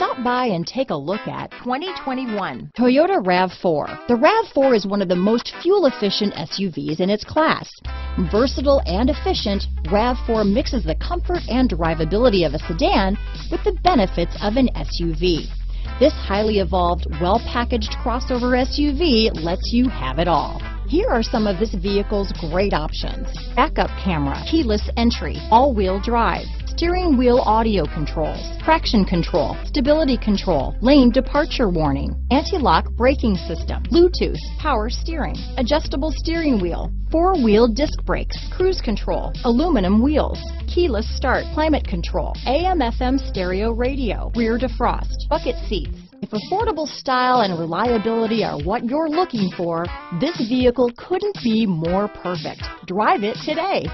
Stop by and take a look at 2021 Toyota RAV4. The RAV4 is one of the most fuel-efficient SUVs in its class. Versatile and efficient, RAV4 mixes the comfort and drivability of a sedan with the benefits of an SUV. This highly evolved, well-packaged crossover SUV lets you have it all. Here are some of this vehicle's great options. Backup camera, keyless entry, all-wheel drive, steering wheel audio controls, traction control, stability control, lane departure warning, anti-lock braking system, Bluetooth, power steering, adjustable steering wheel, four-wheel disc brakes, cruise control, aluminum wheels, keyless start, climate control, AM FM stereo radio, rear defrost, bucket seats. If affordable style and reliability are what you're looking for, this vehicle couldn't be more perfect. Drive it today.